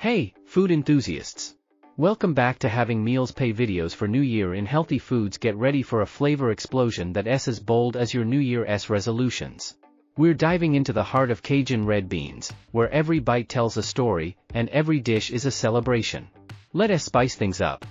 Hey, food enthusiasts! Welcome back to Having Meals Pay videos for New Year in Healthy Foods get ready for a flavor explosion that is as bold as your New Year's resolutions. We're diving into the heart of Cajun red beans, where every bite tells a story, and every dish is a celebration. Let us spice things up.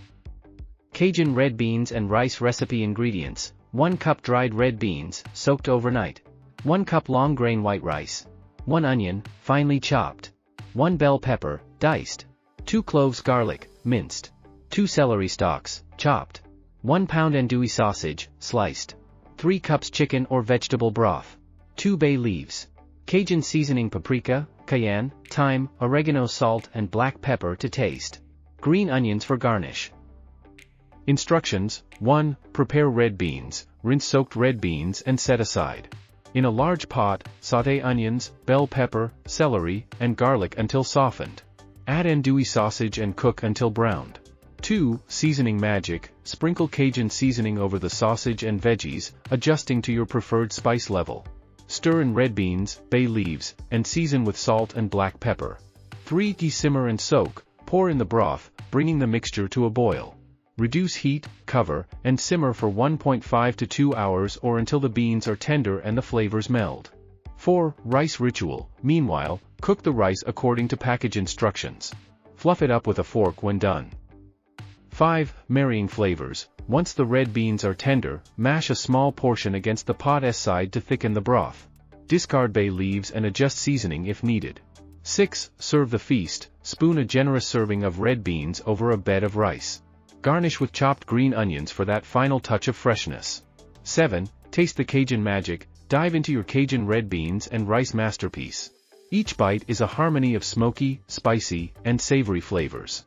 Cajun red beans and rice recipe ingredients, 1 cup dried red beans, soaked overnight. 1 cup long grain white rice. 1 onion, finely chopped. 1 bell pepper, diced. 2 cloves garlic, minced. 2 celery stalks, chopped. 1 pound andouille sausage, sliced. 3 cups chicken or vegetable broth. 2 bay leaves. Cajun seasoning paprika, cayenne, thyme, oregano salt and black pepper to taste. Green onions for garnish. Instructions 1. Prepare red beans, rinse soaked red beans and set aside. In a large pot, sauté onions, bell pepper, celery, and garlic until softened. Add andouille sausage and cook until browned. 2. Seasoning magic, sprinkle Cajun seasoning over the sausage and veggies, adjusting to your preferred spice level. Stir in red beans, bay leaves, and season with salt and black pepper. 3. Desimmer and soak, pour in the broth, bringing the mixture to a boil. Reduce heat, cover, and simmer for 1.5 to 2 hours or until the beans are tender and the flavors meld. 4. Rice Ritual Meanwhile, cook the rice according to package instructions. Fluff it up with a fork when done. 5. Marrying Flavors Once the red beans are tender, mash a small portion against the pot's side to thicken the broth. Discard bay leaves and adjust seasoning if needed. 6. Serve the feast, spoon a generous serving of red beans over a bed of rice. Garnish with chopped green onions for that final touch of freshness. 7. Taste the Cajun magic, dive into your Cajun red beans and rice masterpiece. Each bite is a harmony of smoky, spicy, and savory flavors.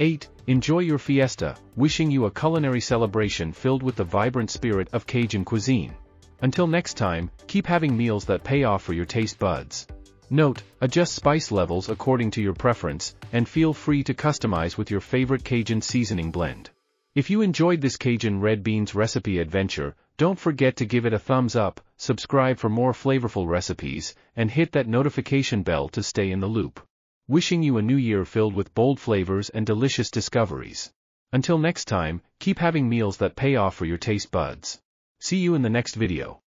8. Enjoy your fiesta, wishing you a culinary celebration filled with the vibrant spirit of Cajun cuisine. Until next time, keep having meals that pay off for your taste buds. Note, adjust spice levels according to your preference, and feel free to customize with your favorite Cajun seasoning blend. If you enjoyed this Cajun red beans recipe adventure, don't forget to give it a thumbs up, subscribe for more flavorful recipes, and hit that notification bell to stay in the loop. Wishing you a new year filled with bold flavors and delicious discoveries. Until next time, keep having meals that pay off for your taste buds. See you in the next video.